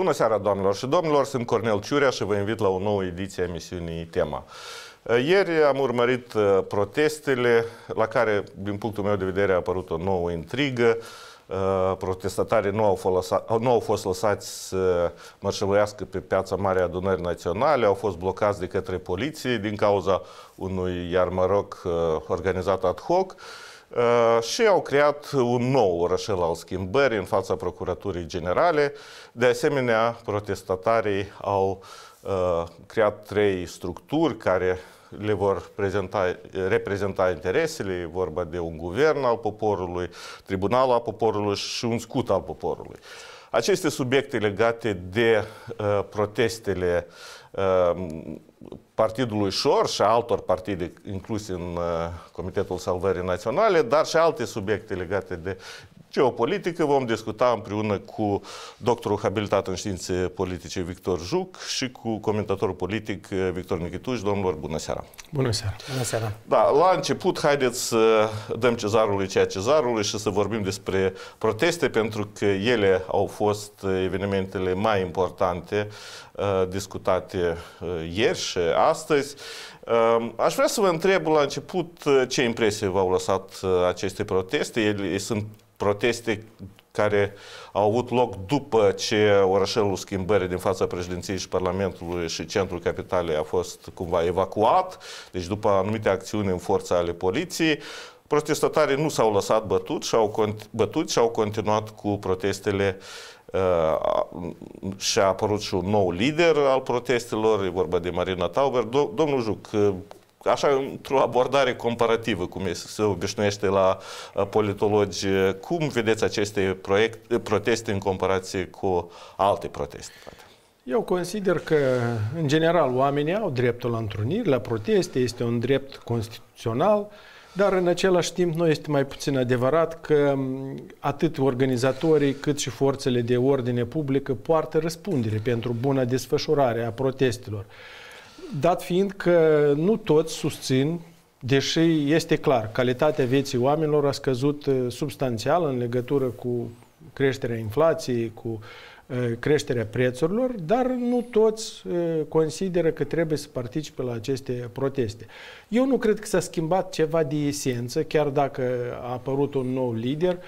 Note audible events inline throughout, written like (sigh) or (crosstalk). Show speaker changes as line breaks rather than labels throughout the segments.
Bună seara, doamnelor și domnilor, sunt Cornel Ciurea și vă invit la o nouă ediție a emisiunii Tema. Ieri am urmărit uh, protestele la care, din punctul meu de vedere, a apărut o nouă intrigă. Uh, protestatarii nu au, folosa, nu au fost lăsați să mărșăluiască pe piața Mare Adunării Naționale, au fost blocați de către poliție din cauza unui iarmăroc uh, organizat ad hoc. Uh, și au creat un nou orășel al schimbării în fața Procuraturii Generale. De asemenea, protestatarii au uh, creat trei structuri care le vor prezenta, reprezenta interesele, e vorba de un guvern al poporului, tribunal al poporului și un scut al poporului. Aceste subiecte legate de uh, protestele uh, Partidului Șor și altor partide incluse în uh, Comitetul Salvării Naționale, dar și alte subiecte legate de geopolitică. Vom discuta împreună cu doctorul habilitat în științe politice Victor Juc și cu comentatorul politic uh, Victor Nichituș. Domnilor, bună seara!
Bună seara!
Bună seara!
Da, la început, haideți să dăm cezarului ceea cezarului și să vorbim despre proteste, pentru că ele au fost evenimentele mai importante uh, discutate uh, ieri și astăzi. Uh, aș vrea să vă întreb la început uh, ce impresie v-au lăsat uh, aceste proteste. Ele sunt proteste care au avut loc după ce orășelul schimbării din fața președinției și Parlamentului și centrul capitalei a fost cumva evacuat, deci după anumite acțiuni în forța ale poliției, protestatarii nu s-au lăsat bătut și au, bătut și au continuat cu protestele uh, și a apărut și un nou lider al protestelor, e vorba de Marina Tauber. Domnul Juc, așa într-o abordare comparativă, cum se obișnuiește la uh, politologi, cum vedeți aceste proiect, proteste în comparație cu alte proteste?
Eu consider că, în general, oamenii au dreptul la întruniri, la proteste, este un drept constituțional, dar în același timp nu este mai puțin adevărat că atât organizatorii cât și forțele de ordine publică poartă răspundere pentru buna desfășurare a protestelor dat fiind că nu toți susțin, deși este clar, calitatea vieții oamenilor a scăzut uh, substanțial în legătură cu creșterea inflației, cu uh, creșterea prețurilor, dar nu toți uh, consideră că trebuie să participe la aceste proteste. Eu nu cred că s-a schimbat ceva de esență, chiar dacă a apărut un nou lider.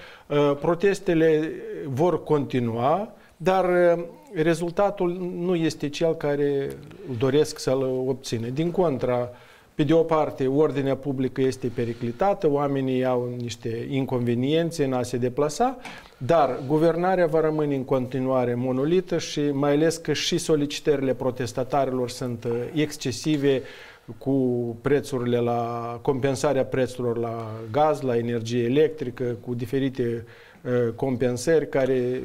Protestele vor continua, dar rezultatul nu este cel care doresc să-l obțină. Din contra, pe de o parte, ordinea publică este periclitată, oamenii au niște inconveniențe în a se deplasa, dar guvernarea va rămâne în continuare monolită și mai ales că și solicitările protestatarilor sunt uh, excesive cu prețurile la compensarea prețurilor la gaz, la energie electrică, cu diferite uh, compensări care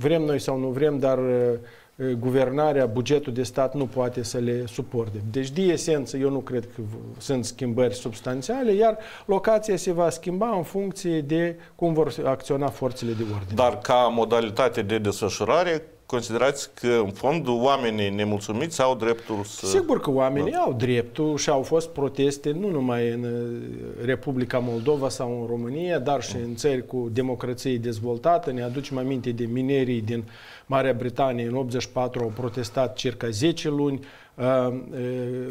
vrem noi sau nu vrem, dar uh, guvernarea, bugetul de stat nu poate să le suporte. Deci, de esență, eu nu cred că sunt schimbări substanțiale, iar locația se va schimba în funcție de cum vor acționa forțele de ordine.
Dar ca modalitate de desfășurare, considerați că, în fond, oamenii nemulțumiți au dreptul să...
Sigur că oamenii da. au dreptul și au fost proteste nu numai în uh, Republica Moldova sau în România, dar și în țări cu democrație dezvoltată. Ne aducem aminte de minerii din Marea Britanie în 84 au protestat circa 10 luni,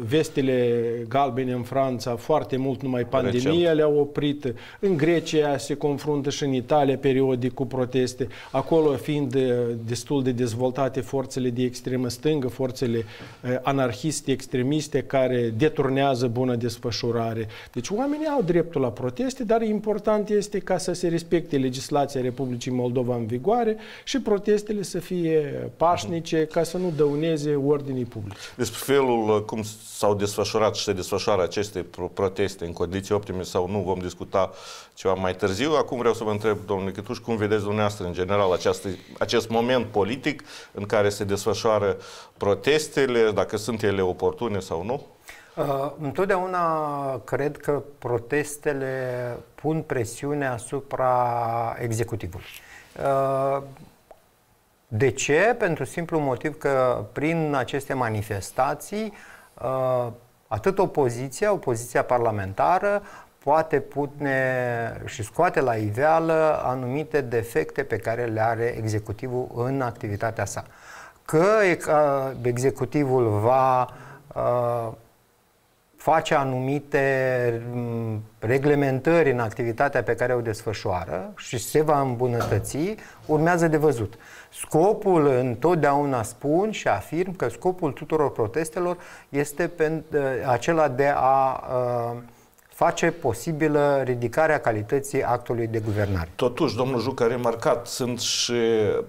vestele galbene în Franța, foarte mult numai pandemia le-au oprit. În Grecia se confruntă și în Italia periodic cu proteste. Acolo fiind destul de dezvoltate forțele de extremă stângă, forțele anarhiste, extremiste, care deturnează bună desfășurare. Deci oamenii au dreptul la proteste, dar important este ca să se respecte legislația Republicii Moldova în vigoare și protestele să fie pașnice, ca să nu dăuneze ordinii publice.
Despre felul uh, cum s-au desfășurat și se desfășoară aceste proteste în condiții optime sau nu, vom discuta ceva mai târziu. Acum vreau să vă întreb, domnul Nichituș, cum vedeți dumneavoastră în general această, acest moment politic în care se desfășoară protestele, dacă sunt ele oportune sau nu?
Uh, întotdeauna cred că protestele pun presiune asupra executivului. Uh, de ce? Pentru simplu motiv că prin aceste manifestații uh, atât opoziția, opoziția parlamentară, poate pune și scoate la iveală anumite defecte pe care le are executivul în activitatea sa. că executivul va face anumite mm, reglementări în activitatea pe care o desfășoară și se va îmbunătăți, urmează de văzut. Scopul, întotdeauna spun și afirm că scopul tuturor protestelor este acela de a face posibilă ridicarea calității actului de guvernare.
Totuși, domnul Juc a remarcat, sunt și Uh,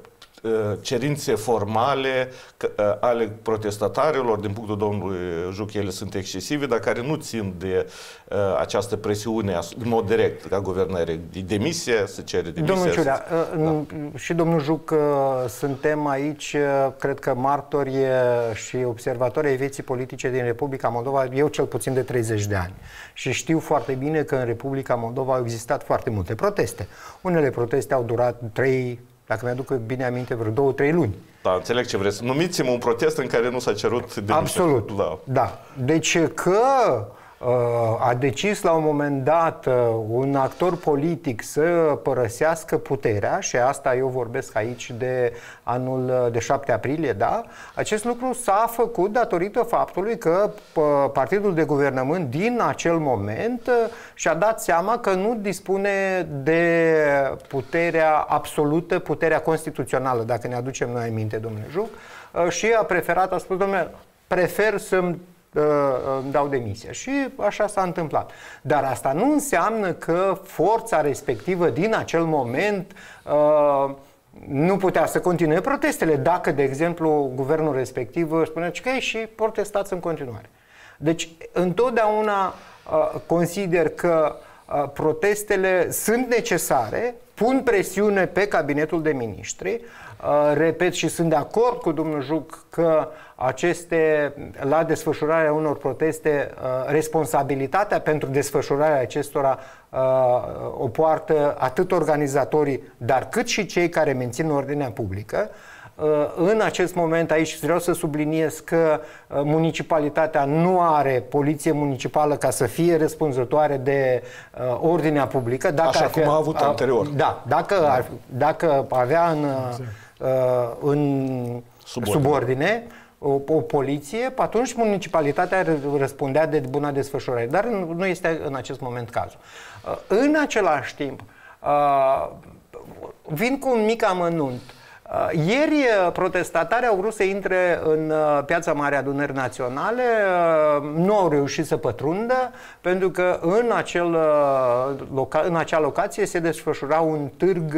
cerințe formale uh, ale protestatarilor, din punctul domnului Juc, ele sunt excesive, dar care nu țin de uh, această presiune în mod direct ca guvernare. Demisia, se cere demisia.
Domnul Ciurea, da. și domnul Juc, suntem aici, cred că martori și observatori ai vieții politice din Republica Moldova, eu cel puțin de 30 de ani. Și știu foarte bine că în Republica Moldova au existat foarte multe proteste. Unele proteste au durat 3, dacă mi-aduc bine aminte, vreo două, trei luni.
Da, înțeleg ce vreți. Numiți-mă un protest în care nu s-a cerut demisia.
Absolut, da. da. Deci că a decis la un moment dat uh, un actor politic să părăsească puterea, și asta eu vorbesc aici de anul uh, de 7 aprilie, da? Acest lucru s-a făcut datorită faptului că uh, partidul de guvernământ din acel moment și-a dat seama că nu dispune de puterea absolută, puterea constituțională, dacă ne aducem noi aminte, domnule Juc, și a preferat, a spus, domnule, prefer să-mi îmi dau demisia. Și așa s-a întâmplat. Dar asta nu înseamnă că forța respectivă din acel moment uh, nu putea să continue protestele dacă, de exemplu, guvernul respectiv spune că și protestați în continuare. Deci, întotdeauna uh, consider că uh, protestele sunt necesare, pun presiune pe cabinetul de miniștri, repet și sunt de acord cu domnul Juc că aceste, la desfășurarea unor proteste, uh, responsabilitatea pentru desfășurarea acestora uh, o poartă atât organizatorii, dar cât și cei care mențin ordinea publică. Uh, în acest moment aici vreau să subliniez că municipalitatea nu are poliție municipală ca să fie răspunzătoare de ordinea publică.
Dacă Așa cum a avut anterior.
Da, dacă, da. dacă avea în, exact. în subordine, subordine o, o poliție, atunci municipalitatea răspundea de buna desfășurare. Dar nu este în acest moment cazul. Uh, în același timp, uh, vin cu un mic amănunt. Uh, ieri uh, protestatarii au vrut să intre în uh, piața Mare Adunări Naționale, nu au reușit să pătrundă pentru că în, acel, în acea locație se desfășura un târg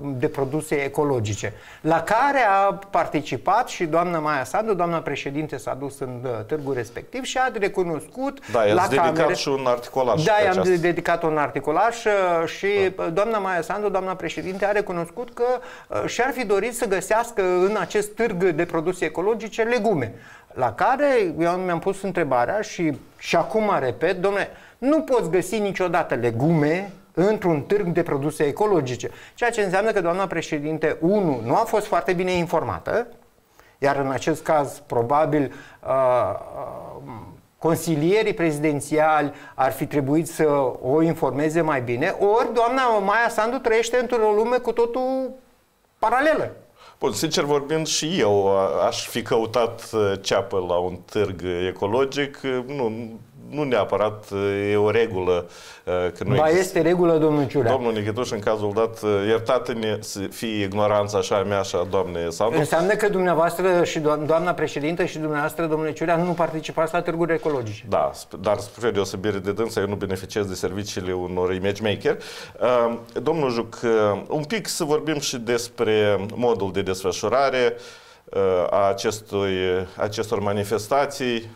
de produse ecologice, la care a participat și doamna Maia Sandu, doamna președinte s-a dus în târgul respectiv și a recunoscut
da, la dedicat camere... și un articolaj.
Da, i-am această... dedicat un articolaj și da. doamna Maia Sandu, doamna președinte, a recunoscut că și-ar fi dorit dorit să găsească în acest târg de produse ecologice legume. La care eu mi-am pus întrebarea și, și acum repet, domnule, nu poți găsi niciodată legume într-un târg de produse ecologice. Ceea ce înseamnă că doamna președinte, unu, nu a fost foarte bine informată, iar în acest caz, probabil, uh, uh, consilierii prezidențiali ar fi trebuit să o informeze mai bine, ori doamna Maia Sandu trăiește într-o lume cu totul paralelă.
Bun, sincer vorbind și eu aș fi căutat uh, ceapă la un târg ecologic. Nu, nu neapărat e o regulă.
Că nu ba este regulă, domnul Ciurea.
Domnul Nichituș, în cazul dat, iertate-ne să fie ignoranța așa mea, așa, doamne Sandu.
Înseamnă că dumneavoastră și doamna președintă și dumneavoastră, domnule Ciurea, nu participați la târguri ecologice.
Da, dar spre deosebire de dânsa, eu nu beneficiez de serviciile unor image maker. Domnul Juc, un pic să vorbim și despre modul de desfășurare a acestui, acestor manifestații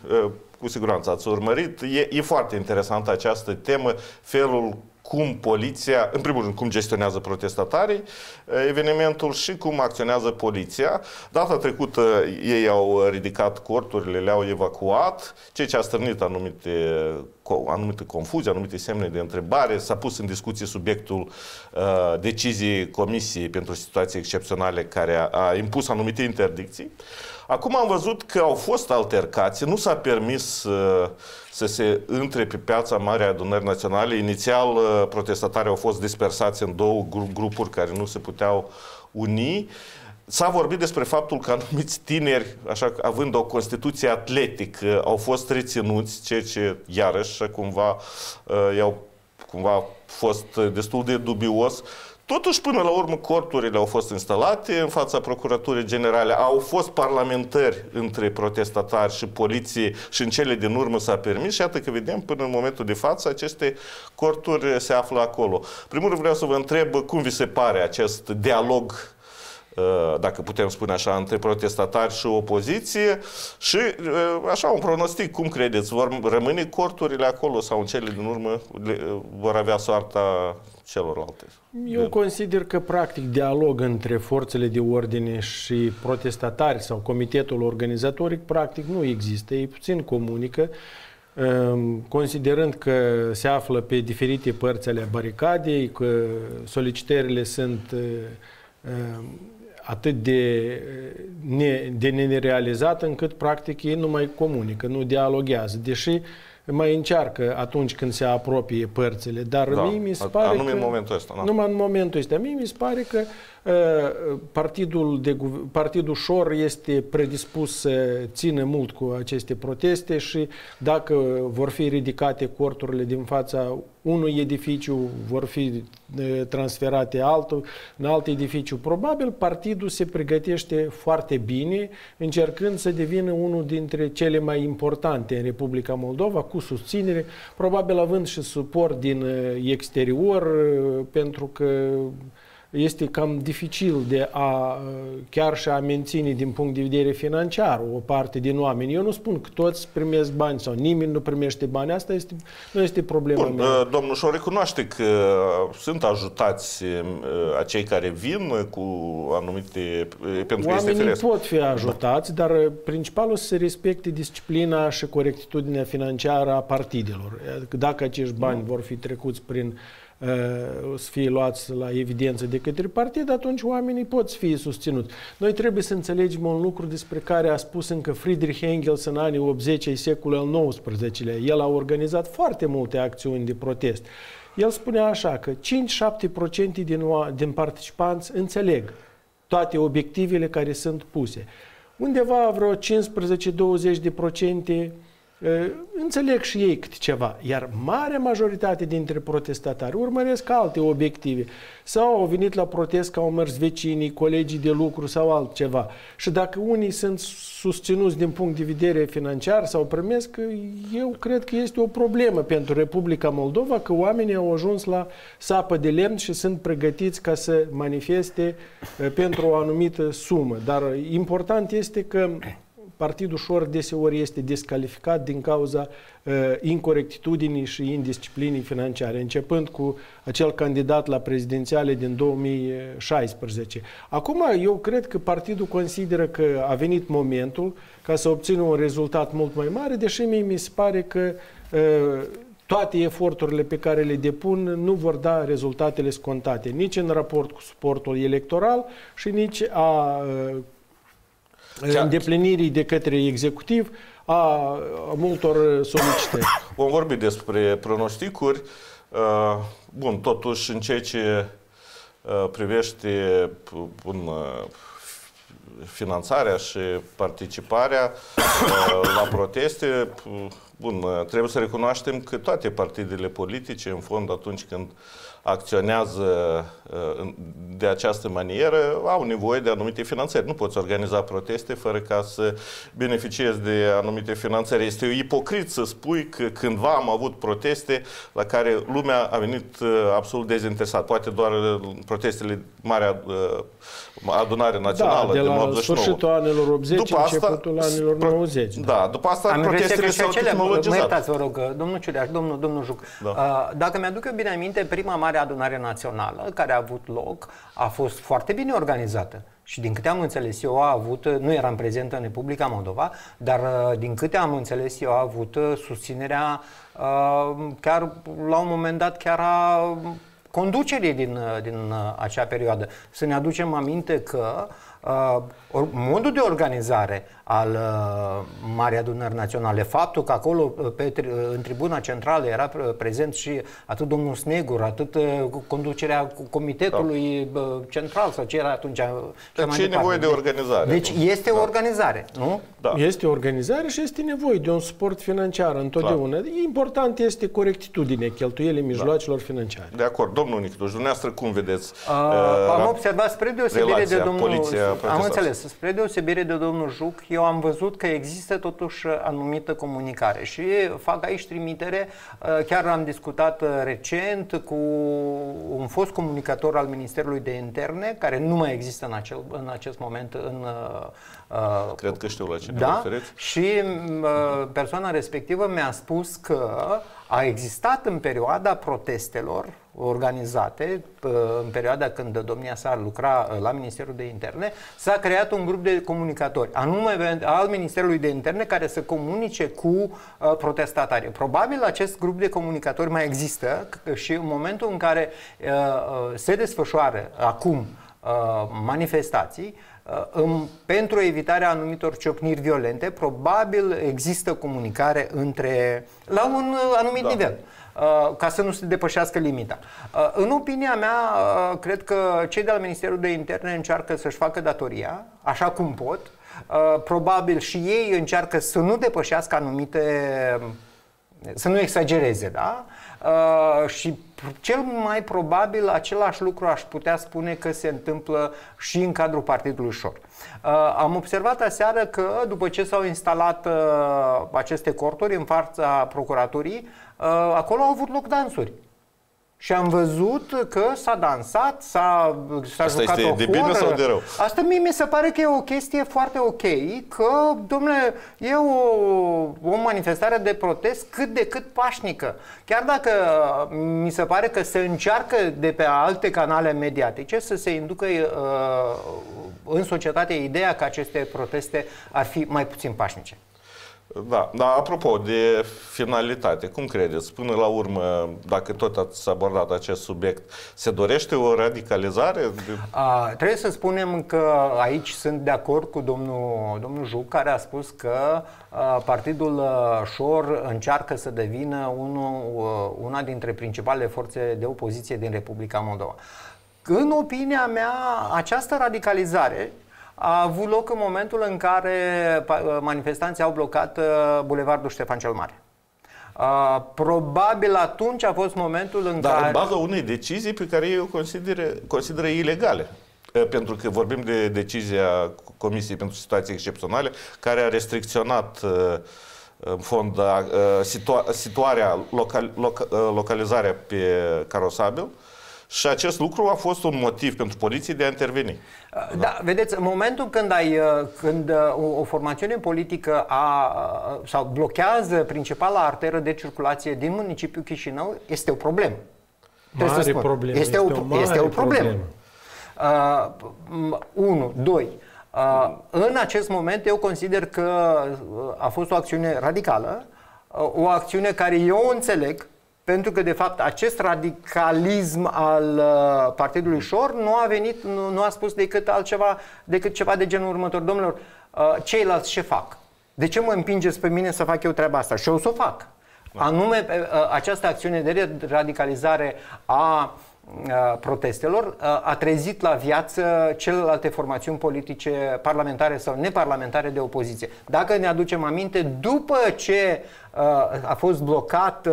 cu siguranță ați urmărit. E, e foarte interesantă această temă, felul cum poliția, în primul rând, cum gestionează protestatarii evenimentul și cum acționează poliția. Data trecută ei au ridicat corturile, le-au evacuat, ceea ce a strânit anumite, anumite confuzii, anumite semne de întrebare. S-a pus în discuție subiectul uh, deciziei Comisiei pentru situații excepționale care a, a impus anumite interdicții. Acum am văzut că au fost altercații, nu s-a permis uh, să se intre pe piața Mare Adunări Naționale. Inițial, uh, protestatarii au fost dispersați în două grupuri care nu se puteau uni. S-a vorbit despre faptul că anumiți tineri, așa având o constituție atletică, au fost reținuți, ceea ce iarăși cumva uh, i-au cumva fost destul de dubios. Totuși, până la urmă, corturile au fost instalate în fața Procuraturii Generale, au fost parlamentari între protestatari și poliție și în cele din urmă s-a permis. Și iată că vedem până în momentul de față aceste corturi se află acolo. Primul rând vreau să vă întreb cum vi se pare acest dialog Uh, dacă putem spune așa, între protestatari și opoziție? Și uh, așa un pronostic, cum credeți, vor rămâne corturile acolo sau în cele din urmă uh, vor avea soarta celorlalte?
Eu consider că practic dialog între forțele de ordine și protestatari sau comitetul organizatoric practic nu există, ei puțin comunică um, considerând că se află pe diferite părți ale baricadei, că solicitările sunt atât de, ne, de nerealizat încât practic ei nu mai comunică, nu dialoghează, deși mai încearcă atunci când se apropie părțile, dar da, mie mi se pare
anume
că,
în momentul ăsta. Da.
Numai în momentul ăsta. Mie mi se pare că partidul, de, partidul Șor este predispus să țină mult cu aceste proteste și dacă vor fi ridicate corturile din fața unui edificiu, vor fi transferate altul, în alt edificiu, probabil partidul se pregătește foarte bine, încercând să devină unul dintre cele mai importante în Republica Moldova, cu susținere, probabil având și suport din exterior, pentru că este cam dificil de a chiar și a menține din punct de vedere financiar o parte din oameni. Eu nu spun că toți primesc bani sau nimeni nu primește bani. Asta este, nu este problema
Bun,
mea.
Uh, domnul Șor recunoaște că sunt ajutați uh, acei care vin cu anumite...
Uh, pentru Oamenii că este pot fi ajutați, da. dar principalul să se respecte disciplina și corectitudinea financiară a partidelor. Dacă acești bani mm. vor fi trecuți prin uh, Uh, să fie luați la evidență de către partid, atunci oamenii pot fi susținuți. Noi trebuie să înțelegem un lucru despre care a spus încă Friedrich Engels în anii 80 ai secolul al XIX-lea. El a organizat foarte multe acțiuni de protest. El spunea așa că 5-7% din, din participanți înțeleg toate obiectivele care sunt puse. Undeva vreo 15-20% de procente înțeleg și ei câte ceva, iar marea majoritate dintre protestatari urmăresc alte obiective sau au venit la protest că au mers vecinii, colegii de lucru sau altceva. Și dacă unii sunt susținuți din punct de vedere financiar sau primesc, eu cred că este o problemă pentru Republica Moldova că oamenii au ajuns la sapă de lemn și sunt pregătiți ca să manifeste pentru o anumită sumă. Dar important este că partidul ușor deseori este descalificat din cauza uh, incorectitudinii și indisciplinii financiare, începând cu acel candidat la prezidențiale din 2016. Acum, eu cred că partidul consideră că a venit momentul ca să obțină un rezultat mult mai mare, deși mie mi se pare că uh, toate eforturile pe care le depun nu vor da rezultatele scontate, nici în raport cu suportul electoral și nici a uh, îndeplinirii de către executiv a multor solicitări.
Vom vorbi despre pronosticuri. Uh, bun, totuși, în ceea ce uh, privește bun, uh, finanțarea și participarea la proteste, bun, trebuie să recunoaștem că toate partidele politice, în fond, atunci când acționează uh, de această manieră au nevoie de anumite finanțări. Nu poți organiza proteste fără ca să beneficiezi de anumite finanțări. Este ipocrit să spui că cândva am avut proteste la care lumea a venit uh, absolut dezinteresat. Poate doar uh, protestele Marea Adunare Națională
da, de la din 89. sfârșitul anilor 80, după asta, începutul anilor 90.
Da, după asta Am protestele s-au tehnologizat. Mă
iertați, vă rog, domnul Ciureaș, domnul, domnul Juc. Da. Dacă mi-aduc eu bine aminte, prima mare adunare națională care a avut loc a fost foarte bine organizată. Și din câte am înțeles eu a avut, nu eram prezentă în Republica Moldova, dar uh, din câte am înțeles eu a avut uh, susținerea uh, chiar la un moment dat chiar a conducerii din, din acea perioadă. Să ne aducem aminte că uh, modul de organizare al uh, Marii Adunări Naționale, faptul că acolo uh, pe, în tribuna centrală era prezent și atât domnul Snegur, atât conducerea comitetului da. central sau ce era atunci.
Dar ce e nevoie de organizare?
Deci nu? este da. o organizare, nu?
Da. Este o organizare și este nevoie de un suport financiar întotdeauna. Clar. Important este corectitudine cheltuielii mijloacelor da. financiare.
De acord. Domnul Nicituș, dumneavoastră cum vedeți? Uh,
am observat spre deosebire de domnul... Poliția am înțeles. Spre deosebire de domnul Juc, eu am văzut că există totuși anumită comunicare și fac aici trimitere, uh, chiar am discutat uh, recent cu un fost comunicator al Ministerului de Interne, care nu mai există în, acel, în acest moment în
Uh, Cred că știu la ce
da? Și uh, persoana respectivă mi-a spus că a existat în perioada protestelor organizate, uh, în perioada când domnia sa lucra uh, la Ministerul de Interne, s-a creat un grup de comunicatori, anume al Ministerului de Interne, care să comunice cu uh, protestatarii. Probabil acest grup de comunicatori mai există și în momentul în care se desfășoară acum manifestații, Uh, pentru evitarea anumitor ciocniri violente, probabil există comunicare între la un uh, anumit da. nivel uh, ca să nu se depășească limita. În opinia mea, cred că cei de la Ministerul de Interne încearcă să-și facă datoria, așa cum pot. Probabil și ei încearcă să nu depășească anumite să nu exagereze, da? Uh, și cel mai probabil același lucru aș putea spune că se întâmplă și în cadrul Partidului Șor. Uh, am observat aseară că după ce s-au instalat uh, aceste corturi în fața procuraturii, uh, acolo au avut loc dansuri. Și am văzut că s-a dansat, s-a, s-a
Asta
jucat
este
o
de bine sau de rău?
Asta mie mi se pare că e o chestie foarte ok, că, domnule, e o, o manifestare de protest cât de cât pașnică. Chiar dacă mi se pare că se încearcă de pe alte canale mediatice să se inducă uh, în societate ideea că aceste proteste ar fi mai puțin pașnice.
Da, dar apropo de finalitate, cum credeți? Până la urmă, dacă tot ați abordat acest subiect, se dorește o radicalizare?
A, trebuie să spunem că aici sunt de acord cu domnul, domnul Juc, care a spus că a, Partidul Șor încearcă să devină unul, una dintre principalele forțe de opoziție din Republica Moldova. În opinia mea, această radicalizare a avut loc în momentul în care uh, manifestanții au blocat uh, Bulevardul Ștefan cel Mare. Uh, probabil atunci a fost momentul în
Dar
care...
în baza unei decizii pe care ei o consideră, consideră ilegale. Pentru că vorbim de decizia Comisiei pentru Situații Excepționale, care a restricționat în fond situa- situarea, local, loca, localizarea pe carosabil, și acest lucru a fost un motiv pentru poliție de a interveni.
Da, da vedeți, în momentul când, ai, uh, când uh, o, o formațiune politică a, uh, sau blochează principala arteră de circulație din municipiul Chișinău, este o problemă.
Mare problemă.
Este, este, o, este o problemă. problemă. Uh, unu, doi. Uh, în acest moment eu consider că a fost o acțiune radicală, uh, o acțiune care eu înțeleg pentru că, de fapt, acest radicalism al uh, Partidului Șor nu a venit, nu, nu a spus decât altceva, decât ceva de genul următor. Domnilor, uh, ceilalți ce fac? De ce mă împingeți pe mine să fac eu treaba asta? Și eu o să o fac. Da. Anume, uh, această acțiune de radicalizare a protestelor a trezit la viață celelalte formațiuni politice parlamentare sau neparlamentare de opoziție. Dacă ne aducem aminte, după ce a fost blocat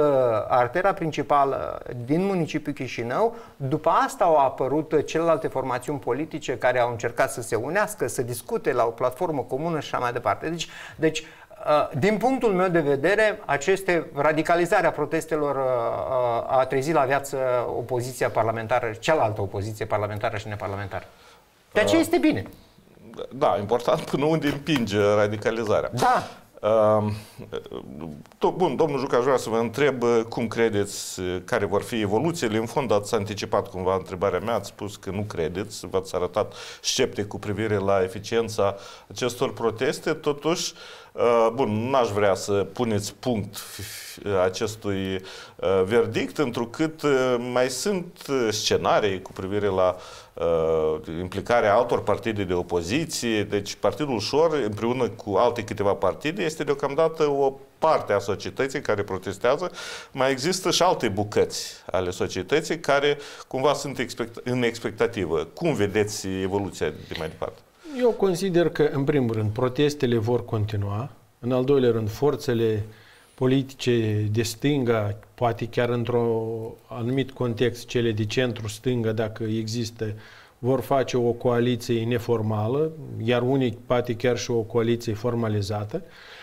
artera principală din municipiul Chișinău, după asta au apărut celelalte formațiuni politice care au încercat să se unească, să discute la o platformă comună și așa mai departe. Deci, deci Uh, din punctul meu de vedere, aceste radicalizarea protestelor uh, uh, a trezit la viață opoziția parlamentară, cealaltă opoziție parlamentară și neparlamentară. De aceea este bine.
Da, important (laughs) până unde împinge radicalizarea.
Da. Uh,
bun, domnul Juca, vrea să vă întreb cum credeți care vor fi evoluțiile. În fond ați anticipat cumva întrebarea mea, ați spus că nu credeți, v-ați arătat sceptic cu privire la eficiența acestor proteste. Totuși, Bun, n-aș vrea să puneți punct acestui verdict, întrucât mai sunt scenarii cu privire la implicarea altor partide de opoziție. Deci Partidul Ușor, împreună cu alte câteva partide, este deocamdată o parte a societății care protestează. Mai există și alte bucăți ale societății care cumva sunt expect- în expectativă. Cum vedeți evoluția de mai departe?
Eu consider că, în primul rând, protestele vor continua. În al doilea rând, forțele politice de stânga, poate chiar într-un anumit context, cele de centru-stânga, dacă există, vor face o coaliție neformală, iar unii poate chiar și o coaliție formalizată.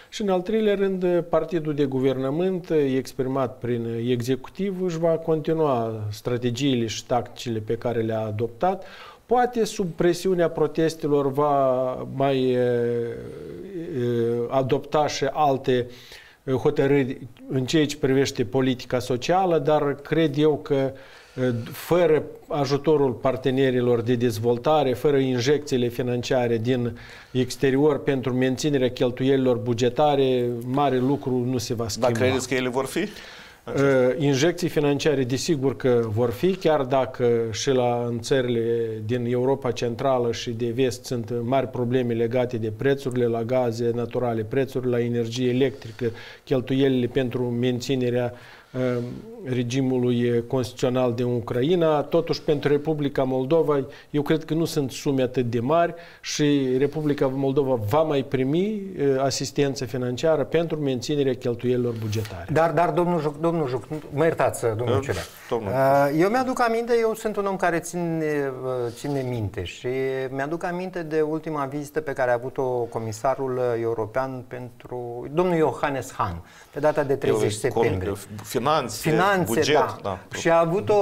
Și în al treilea rând, partidul de guvernământ, exprimat prin executiv, își va continua strategiile și tacticile pe care le-a adoptat, Poate sub presiunea protestelor va mai adopta și alte hotărâri în ceea ce privește politica socială, dar cred eu că fără ajutorul partenerilor de dezvoltare, fără injecțiile financiare din exterior pentru menținerea cheltuielilor bugetare, mare lucru nu se va schimba.
Dar credeți că ele vor fi?
Uh, injecții financiare, desigur că vor fi, chiar dacă și la în țările din Europa Centrală și de Vest sunt mari probleme legate de prețurile la gaze naturale, prețurile la energie electrică, cheltuielile pentru menținerea uh, regimului constituțional din Ucraina. Totuși, pentru Republica Moldova, eu cred că nu sunt sume atât de mari și Republica Moldova va mai primi asistență financiară pentru menținerea cheltuielilor bugetare.
Dar, dar domnul Juc, domnul Juc mă iertați, domnul Ciurea. Eu mi-aduc aminte, eu sunt un om care ține, ține minte și mi-aduc aminte de ultima vizită pe care a avut-o comisarul european pentru domnul Johannes Hahn, pe data de 30 eu, septembrie.
Finanțe, Finanțe finanțe, buget, da. da.
Și a avut o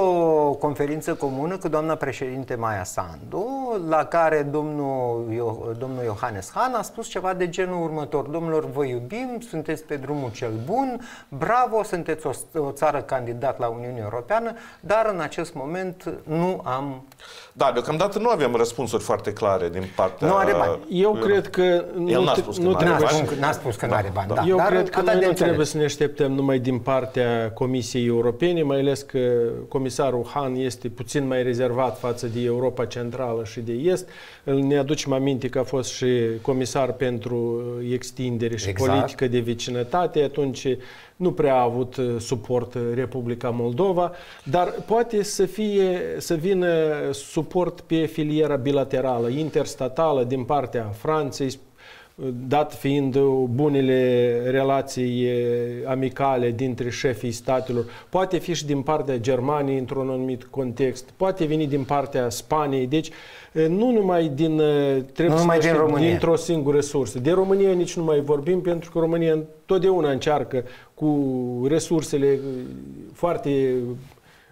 conferință comună cu doamna președinte Maia Sandu, la care domnul, domnul Iohannes Han a spus ceva de genul următor. Domnilor, vă iubim, sunteți pe drumul cel bun, bravo, sunteți o, o țară candidat la Uniunea Europeană, dar în acest moment nu am...
Da, deocamdată nu avem răspunsuri foarte clare din partea...
Nu are bani.
Eu cred că...
El n-a spus că nu
are bani. N-a spus că nu are bani, da.
Eu dar cred că noi nu trebuie să ne așteptăm numai din partea Comisiei europene, mai ales că comisarul Han este puțin mai rezervat față de Europa Centrală și de Est. Ne aducem aminte că a fost și comisar pentru extindere și exact. politică de vecinătate, atunci nu prea a avut suport Republica Moldova, dar poate să, fie, să vină suport pe filiera bilaterală, interstatală din partea Franței, dat fiind bunele relații amicale dintre șefii statelor, poate fi și din partea Germaniei într-un anumit context, poate veni din partea Spaniei, deci nu numai din trebuie nu numai din România. dintr-o singură sursă. De România nici nu mai vorbim pentru că România întotdeauna încearcă cu resursele foarte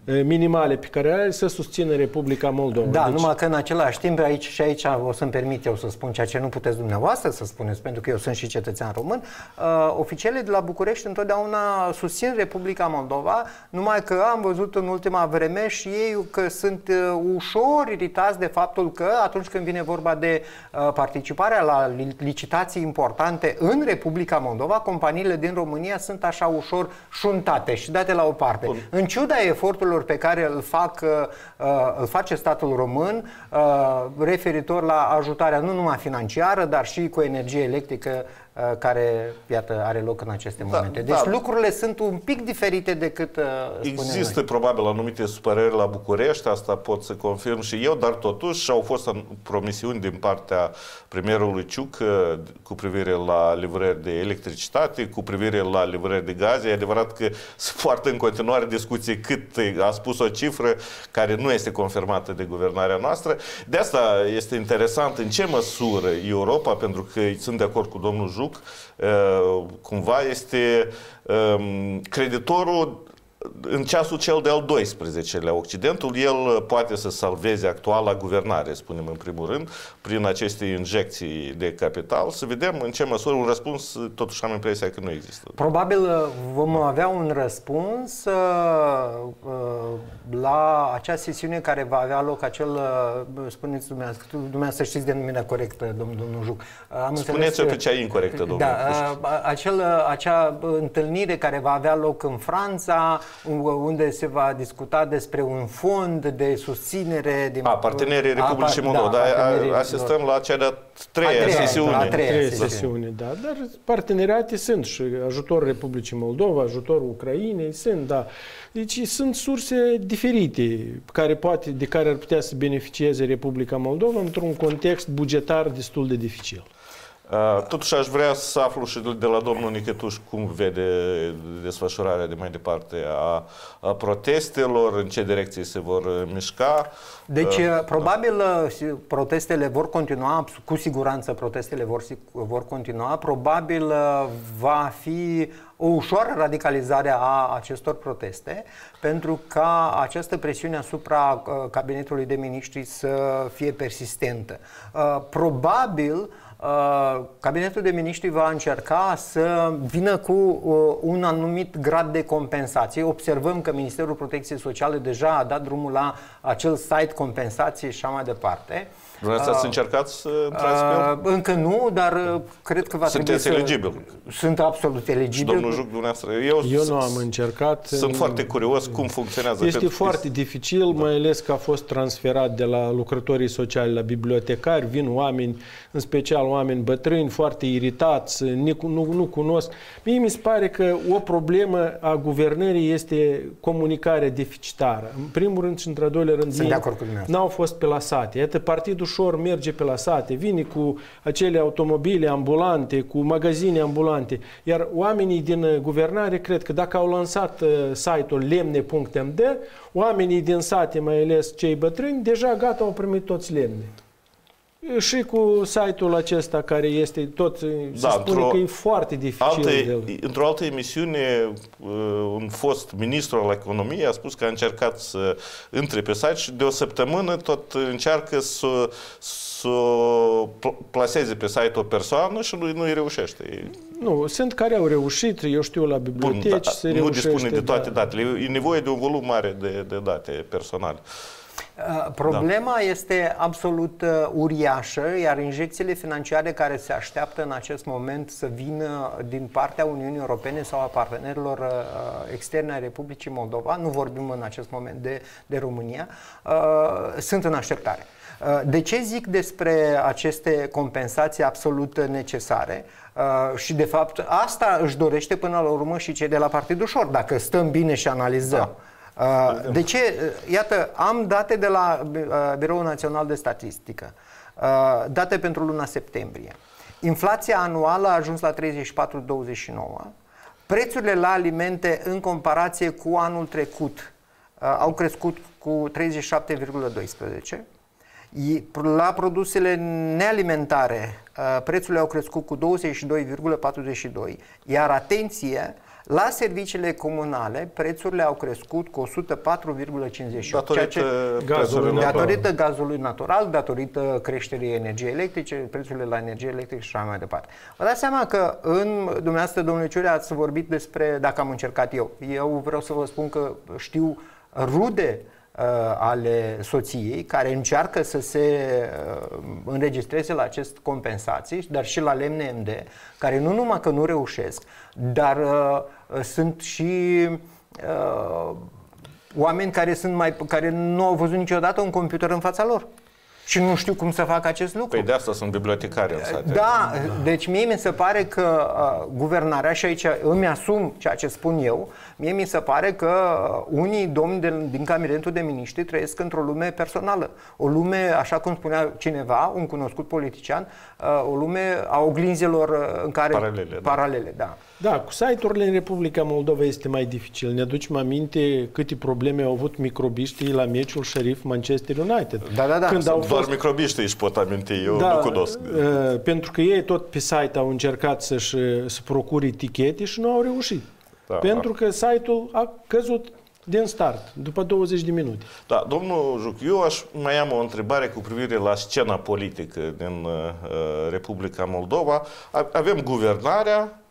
minimale pe care are să susțină Republica Moldova.
Da, deci... numai că în același timp aici și aici o să-mi permit eu să spun ceea ce nu puteți dumneavoastră să spuneți, pentru că eu sunt și cetățean român. Uh, oficialii de la București întotdeauna susțin Republica Moldova, numai că am văzut în ultima vreme și ei că sunt uh, ușor iritați de faptul că atunci când vine vorba de uh, participarea la licitații importante în Republica Moldova, companiile din România sunt așa ușor șuntate și date la o parte. Bun. În ciuda efortului eforturilor pe care îl, fac, uh, uh, îl face statul român uh, referitor la ajutarea nu numai financiară, dar și cu energie electrică Uh, care, iată, are loc în aceste da, momente. Deci da. lucrurile sunt un pic diferite decât uh,
Există
noi.
probabil anumite supărări la București, asta pot să confirm și eu, dar totuși au fost promisiuni din partea premierului Ciuc uh, cu privire la livrări de electricitate, cu privire la livrări de gaze. E adevărat că (laughs) se poartă în continuare discuții cât a spus o cifră care nu este confirmată de guvernarea noastră. De asta este interesant în ce măsură Europa, pentru că sunt de acord cu domnul Juc, cumva este creditorul în ceasul cel de-al 12-lea, Occidentul, el poate să salveze actuala guvernare, spunem în primul rând, prin aceste injecții de capital, să vedem în ce măsură un răspuns, totuși am impresia că nu există.
Probabil uh, vom avea un răspuns uh, uh, la acea sesiune care va avea loc acel, spuneți dumneavoastră, dumneavoastră știți denumirea corectă, domnul, domnul Juc.
Am Spuneți-o pe cea incorrectă, domnul.
Da, acel, acea întâlnire care va avea loc în Franța, unde se va discuta despre un fond de susținere din
a partenerii Republicii Moldova. Da, da asistăm la cea de-a treia, treia sesiune. La
treia, treia sesiune, da. Dar parteneriate sunt și ajutorul Republicii Moldova, ajutorul Ucrainei, sunt, da. Deci sunt surse diferite care poate, de care ar putea să beneficieze Republica Moldova într-un context bugetar destul de dificil.
Uh, totuși aș vrea să aflu și de la domnul Nichetuș cum vede desfășurarea de mai departe a, a protestelor, în ce direcție se vor mișca.
Deci, uh, probabil da. protestele vor continua, cu siguranță protestele vor, vor continua, probabil va fi o ușoară radicalizare a acestor proteste, pentru ca această presiune asupra cabinetului de miniștri să fie persistentă. Probabil Uh, cabinetul de Miniștri va încerca să vină cu uh, un anumit grad de compensație. Observăm că Ministerul Protecției Sociale deja a dat drumul la acel site compensație și așa mai departe.
Vreau să încercați să intrați
pe uh, Încă nu, dar uh, cred că va
Sunteți
trebui
eligibil.
să... Sunt absolut eligibil.
Și domnul Juc, dumneavoastră, eu,
eu nu am încercat.
Sunt în... foarte curios cum funcționează.
Este foarte dificil, da. mai ales că a fost transferat de la lucrătorii sociali la bibliotecari, vin oameni, în special oameni bătrâni, foarte iritați, nu, nu, nu cunosc. Mie mi se pare că o problemă a guvernării este comunicarea deficitară. În primul rând și într-al doilea rând,
Sunt de acord cu
n-au fost plasate. Iată, partidul ușor merge pe la sate, vine cu acele automobile ambulante, cu magazine ambulante, iar oamenii din uh, guvernare cred că dacă au lansat uh, site-ul lemne.md, oamenii din sate, mai ales cei bătrâni, deja gata au primit toți lemne. Și cu site-ul acesta care este tot, da, se spune că e foarte dificil. Alte,
de într-o altă emisiune, uh, un fost ministru al economiei a spus că a încercat să intre pe site și de o săptămână tot încearcă să, să plaseze pe site o persoană și nu, nu-i reușește.
Nu, sunt care au reușit, eu știu, la biblioteci Bun, da,
se Nu reușește, dispune de toate da. datele. E nevoie de un volum mare de, de date personale.
Uh, problema da. este absolut uh, uriașă, iar injecțiile financiare care se așteaptă în acest moment să vină din partea Uniunii Europene sau a partenerilor uh, externe ai Republicii Moldova, nu vorbim în acest moment de, de România, sunt în așteptare. De ce zic despre aceste compensații absolut necesare? și de fapt asta își dorește până la urmă și cei de la Partidul Ușor, dacă stăm bine și analizăm. Da. Uh, de ce? Uh, iată, am date de la uh, Biroul Național de Statistică, date pentru luna septembrie. Inflația anuală a ajuns la 34,29. Prețurile la alimente în comparație cu anul trecut au crescut cu 37,12. La produsele nealimentare, prețurile au crescut cu 22,42, iar atenție, la serviciile comunale, prețurile au crescut cu 104,58.
Datorită, gazului
datorită gazului natural, datorită creșterii energiei electrice, prețurile la energie electrică și așa mai departe. Vă dați seama că în dumneavoastră, domnule Ciurea, ați vorbit despre dacă am încercat eu. Eu vreau să vă spun că știu rude uh, ale soției care încearcă să se uh, înregistreze la acest compensații, dar și la lemne MD, care nu numai că nu reușesc, dar uh, sunt și uh, oameni care, sunt mai, care nu au văzut niciodată un computer în fața lor. Și nu știu cum să fac acest lucru.
Păi de asta sunt bibliotecari în
sate. Da, deci mie mi se pare că uh, guvernarea, și aici îmi asum ceea ce spun eu, mie mi se pare că unii domni de, din cabinetul de miniștri trăiesc într-o lume personală. O lume, așa cum spunea cineva, un cunoscut politician, uh, o lume a oglinzelor uh, în care...
Paralele,
da. Paralele, da.
Da, cu site-urile în Republica Moldova este mai dificil. Ne aducem aminte câte probleme au avut microbiștii la meciul Sheriff Manchester United.
Da, da, da.
Când au Doar fost... microbiștii își pot aminti, eu da, nu cunosc.
Uh, pentru că ei tot pe site au încercat să-și să procure etichete și nu au reușit. Da, pentru că site-ul a căzut din start, după 20 de minute.
Da, domnul Juc, eu aș mai am o întrebare cu privire la scena politică din uh, Republica Moldova. Avem guvernarea,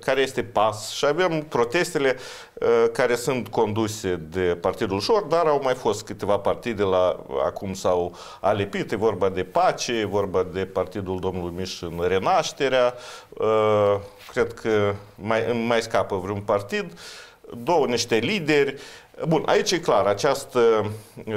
care este PAS. Și avem protestele uh, care sunt conduse de Partidul Șor, dar au mai fost câteva partide la acum s-au alipit, e vorba de Pace, e vorba de Partidul domnului Miș în Renașterea, uh, cred că mai, mai scapă vreun partid, două niște lideri. Bun, aici e clar, această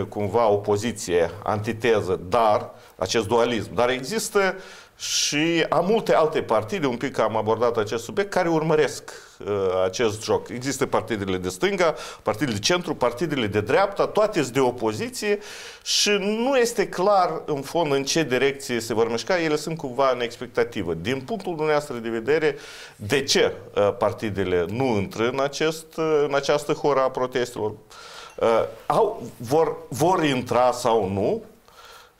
cumva opoziție, antiteză, dar, acest dualism, dar există și am multe alte partide, un pic am abordat acest subiect, care urmăresc uh, acest joc. Există partidele de stânga, partidele de centru, partidele de dreapta, toate sunt de opoziție și nu este clar în fond în ce direcție se vor mișca, ele sunt cumva în expectativă. Din punctul dumneavoastră de vedere, de ce uh, partidele nu intră în, acest, uh, în această hora a protestelor? Uh, au, vor, vor intra sau nu,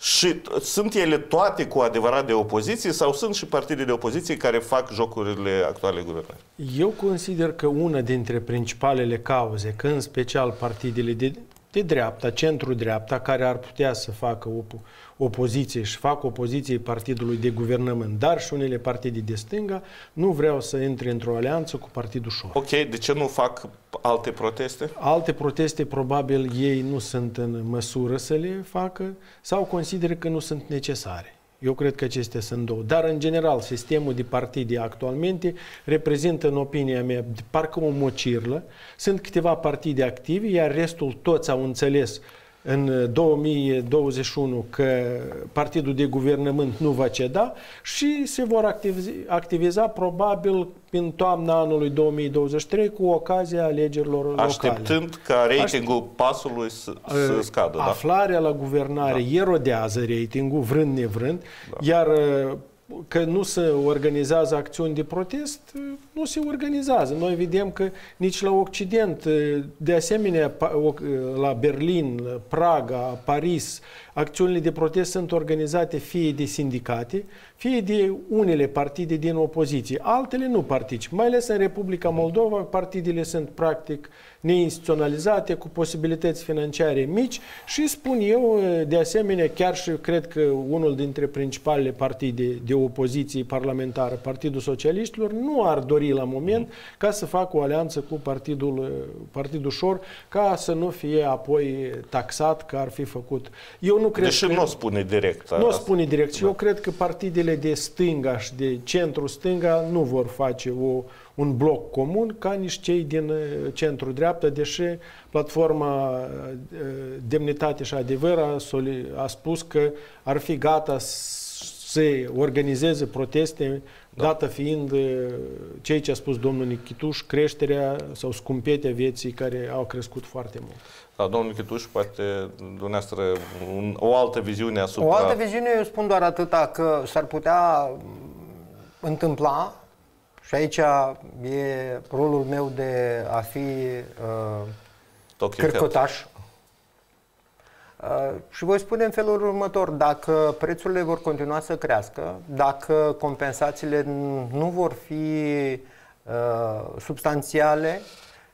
și sunt ele toate cu adevărat de opoziție sau sunt și partide de opoziție care fac jocurile actuale guvernări?
Eu consider că una dintre principalele cauze, că în special partidele de, de dreapta, centru-dreapta, care ar putea să facă op- opoziție și fac opoziție partidului de guvernământ, dar și unele partide de stânga, nu vreau să intre într-o alianță cu Partidul Șor.
Ok, de ce nu fac alte proteste?
Alte proteste, probabil, ei nu sunt în măsură să le facă sau consideră că nu sunt necesare. Eu cred că acestea sunt două. Dar, în general, sistemul de partide actualmente reprezintă, în opinia mea, parcă o mocirlă. Sunt câteva partide active, iar restul toți au înțeles în 2021 că partidul de guvernământ nu va ceda și se vor activiza, activiza probabil în toamna anului 2023 cu ocazia alegerilor locale.
Așteptând ca ratingul Aștept... pasului să, să scadă.
Aflarea da? la guvernare da. erodează ratingul, vrând nevrând, da. iar că nu se organizează acțiuni de protest, nu se organizează. Noi vedem că nici la Occident, de asemenea la Berlin, Praga, Paris, acțiunile de protest sunt organizate fie de sindicate, fie de unele partide din opoziție. Altele nu participă. Mai ales în Republica Moldova, partidele sunt practic neinstituționalizate, cu posibilități financiare mici și spun eu, de asemenea, chiar și cred că unul dintre principalele partide de opoziție parlamentară, Partidul Socialiștilor, nu ar dori la moment ca să facă o alianță cu Partidul, Partidul Șor, ca să nu fie apoi taxat că ar fi făcut.
Eu nu cred Deși că... nu o spune direct.
Nu o spune direct. Da. Eu cred că partidele de stânga și de centru-stânga nu vor face o, un bloc comun ca nici cei din uh, centru-dreapta, deși platforma uh, Demnitate și Adevăr a, a spus că ar fi gata să organizeze proteste, da. dată fiind uh, cei ce a spus domnul Nichituș, creșterea sau scumpetea vieții care au crescut foarte mult.
Da, domnul Nichituș, poate dumneavoastră un, o altă viziune asupra...
O altă viziune, eu spun doar atâta, că s-ar putea întâmpla și aici e rolul meu de a fi uh, cârcotaș. Uh, și voi spune în felul următor, dacă prețurile vor continua să crească, dacă compensațiile nu vor fi uh, substanțiale,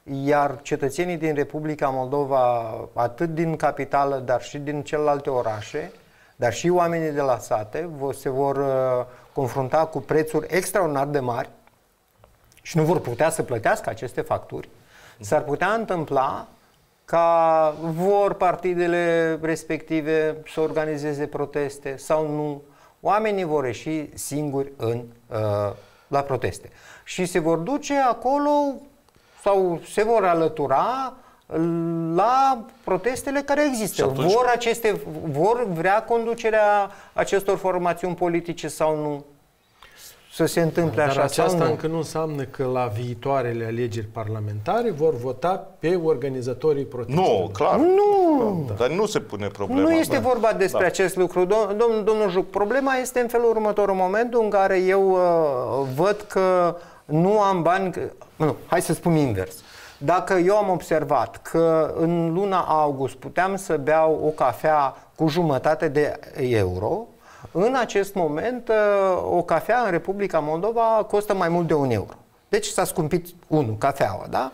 iar cetățenii din Republica Moldova, atât din capitală, dar și din celelalte orașe, dar și oamenii de la sate, se vor uh, confrunta cu prețuri extraordinar de mari și nu vor putea să plătească aceste facturi, s-ar putea întâmpla ca vor partidele respective să organizeze proteste sau nu. Oamenii vor ieși singuri în, uh, la proteste. Și se vor duce acolo sau se vor alătura la protestele care există. Atunci... Vor, aceste, vor vrea conducerea acestor formațiuni politice sau nu? Să se întâmple Dar așa
aceasta
sau nu?
încă nu înseamnă că la viitoarele alegeri parlamentare vor vota pe organizatorii protestelor.
Nu, clar.
Nu.
Da. Dar nu se pune problema.
Nu este da. vorba despre da. acest lucru. Domnul, domnul Juc, problema este în felul următor. În momentul în care eu uh, văd că nu am bani... Nu, hai să spun invers. Dacă eu am observat că în luna august puteam să beau o cafea cu jumătate de euro, în acest moment, uh, o cafea în Republica Moldova costă mai mult de un euro. Deci s-a scumpit unul, cafeaua, da?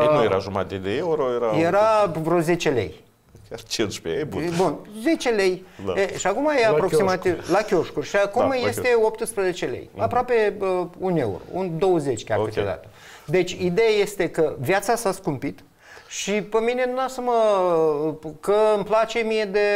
Ei, nu era jumătate de euro, era...
Era vreo 10 lei.
Chiar 15, e bun.
Bun, 10 lei.
Da.
E, și acum e
La
aproximativ la chioșcuri. Și acum
Da, la
este 18 lei. Aproape uh, un euro, un 20 chiar
Ok.
câteodată. Deci ideea este că viața s-a scumpit și pe mine nu să mă... că îmi place mie de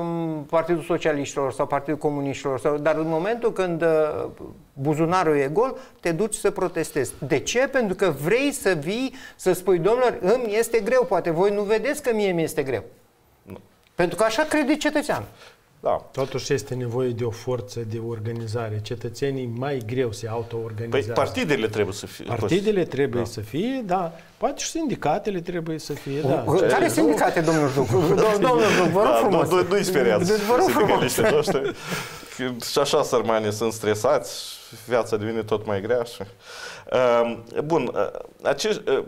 uh, Partidul Socialiștilor sau Partidul Comuniștilor, sau, dar în momentul când uh, buzunarul e gol, te duci să protestezi. De ce? Pentru că vrei să vii să spui, domnilor, îmi este greu, poate voi nu vedeți că mie mi este greu. Pentru că așa crede cetățean.
Da.
Totuși este nevoie de o forță de organizare. Cetățenii mai greu se
Păi
auto-organizează.
partidele trebuie să fie.
Partidele trebuie să fie, da. Poate și sindicatele trebuie să fie, da.
Care sindicate, domnul Juc? Dom- Domnul Juc, vă rog
Da,
frumos.
nu- nu- Nu-i speriați
Vă rog frumos.
sindicaliștii noștri. Că Și așa sărmanii sunt stresați, viața devine tot mai grea. Și... Uh, Bun, uh, acești, uh,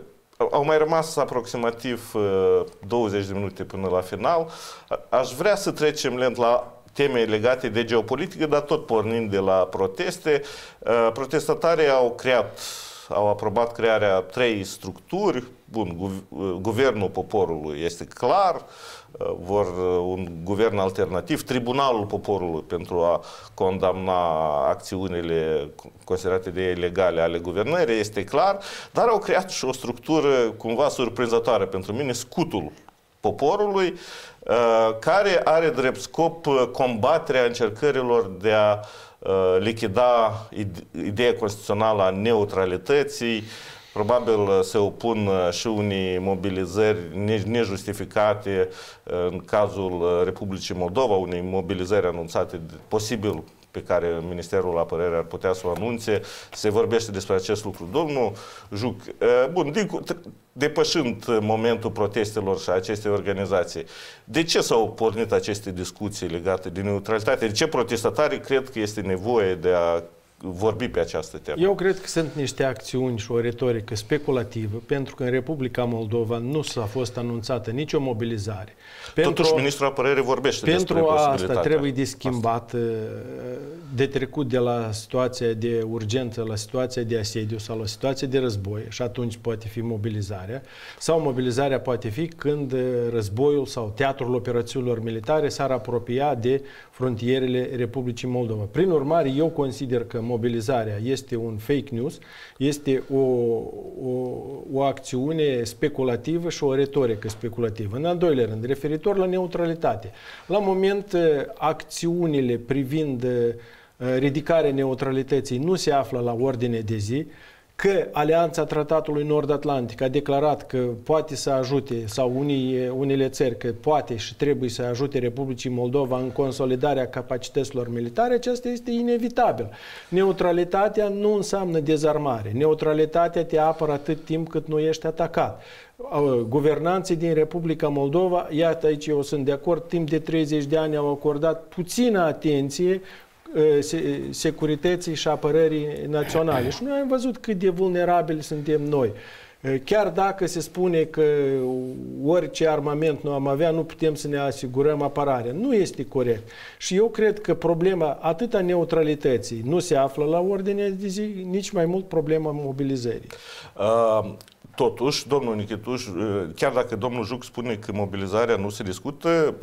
au mai rămas aproximativ uh, 20 de minute până la final. A- Aș vrea să trecem lent la teme legate de geopolitică, dar tot pornind de la proteste. Uh, Protestatarii au creat au aprobat crearea trei structuri. Bun, guv- guvernul poporului este clar, uh, vor uh, un guvern alternativ, Tribunalul Poporului pentru a condamna acțiunile considerate de ei legale ale guvernării, este clar, dar au creat și o structură cumva surprinzătoare pentru mine, scutul poporului, uh, care are drept scop uh, combaterea încercărilor de a uh, lichida ide- ideea constituțională a neutralității. Probabil uh, se opun uh, și unii mobilizări ne- nejustificate uh, în cazul uh, Republicii Moldova, unei mobilizări anunțate de, posibil pe care Ministerul Apărării ar putea să o anunțe. Se vorbește despre acest lucru. Domnul Juc, uh, bun, dicu- t- depășind uh, momentul protestelor și a acestei organizații, de ce s-au pornit aceste discuții legate de neutralitate? De ce protestatarii cred că este nevoie de a vorbi pe această temă?
Eu cred că sunt niște acțiuni și o retorică speculativă, pentru că în Republica Moldova nu s-a fost anunțată nicio mobilizare.
Totuși, Ministrul Apărării vorbește
Pentru
despre
asta
posibilitatea.
trebuie de schimbat, uh, de trecut de la situația de urgență la situația de asediu sau la situația de război și atunci poate fi mobilizarea sau mobilizarea poate fi când uh, războiul sau teatrul operațiunilor militare s-ar apropia de frontierele Republicii Moldova. Prin urmare, eu consider că mobilizarea este un fake news, este o, o, o acțiune speculativă și o retorică speculativă. În al doilea rând, referitor la neutralitate. La moment, uh, acțiunile privind uh, ridicarea neutralității nu se află la ordine de zi, că Alianța Tratatului Nord-Atlantic a declarat că poate să ajute, sau unii, unele țări, că poate și trebuie să ajute Republicii Moldova în consolidarea capacităților militare, aceasta este inevitabil. Neutralitatea nu înseamnă dezarmare. Neutralitatea te apără atât timp cât nu ești atacat. Guvernanții din Republica Moldova, iată aici eu sunt de acord, timp de 30 de ani au acordat puțină atenție securității și apărării naționale. Și noi am văzut cât de vulnerabili suntem noi. Chiar dacă se spune că orice armament nu am avea, nu putem să ne asigurăm apărarea. Nu este corect. Și eu cred că problema atât a neutralității nu se află la ordinea de zi, nici mai mult problema mobilizării.
Uh, Totuși, domnul Nichituș, chiar dacă domnul Juc spune că mobilizarea nu se discută,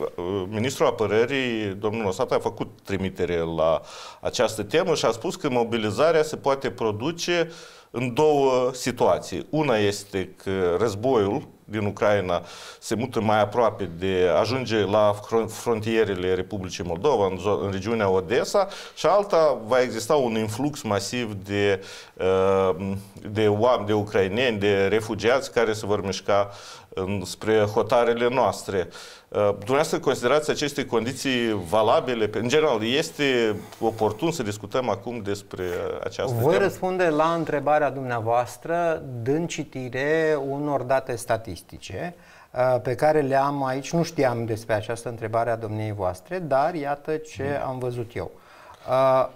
ministrul apărării, domnul Nosat, a făcut trimitere la această temă și a spus că mobilizarea se poate produce în două situații. Una este că războiul din Ucraina se mută mai aproape de ajunge la frontierele Republicii Moldova, în, zo- în regiunea Odessa, și alta va exista un influx masiv de, de oameni, de ucraineni, de refugiați care se vor mișca spre hotarele noastre. Dumneavoastră considerați aceste condiții valabile? În general, este oportun să discutăm acum despre această
Voi
temă?
răspunde la întrebarea dumneavoastră dând citire unor date statistice pe care le am aici. Nu știam despre această întrebare a domniei voastre, dar iată ce am văzut eu.